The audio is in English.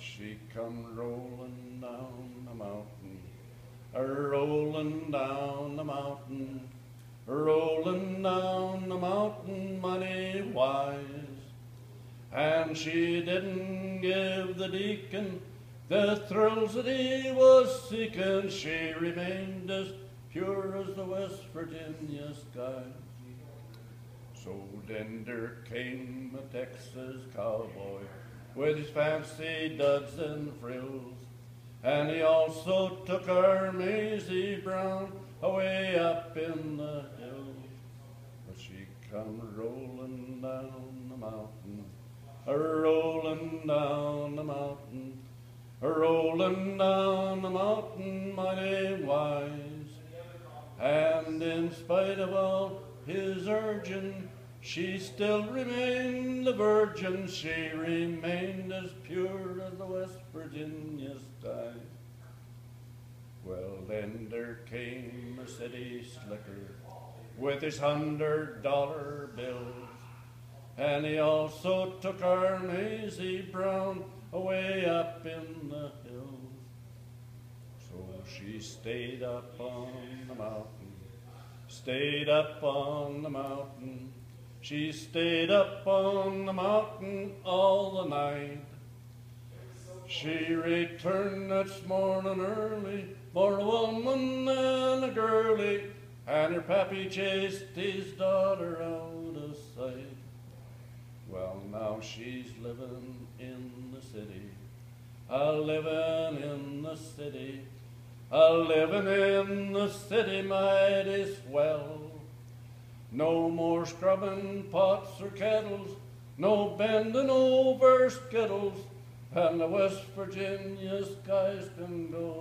she come rolling down the mountain, rolling down the mountain, rolling down the mountain, money wise. And she didn't give the deacon the thrills that he was seeking. She remained as pure as the West Virginia sky. So then there came a Texas cowboy with his fancy duds and frills. And he also took her Maisie Brown away up in the hills. But she come rolling down the mountain, a rolling down the mountain, a rolling down the mountain, mighty wise. And in spite of all his urging, she still remained a virgin, she remained as pure as the West Virginia sky. Well, then there came a city slicker with his hundred dollar bills, and he also took our Maisie Brown away up in the hills. So she stayed up on the mountain, stayed up on the mountain she stayed up on the mountain all the night. She returned next morning early for a woman and a girlie, and her pappy chased his daughter out of sight. Well, now she's living in the city, a living in the city, a living in the city mighty swell. No more scrubbing pots or kettles, no bending over skittles, and the West Virginia skies can go.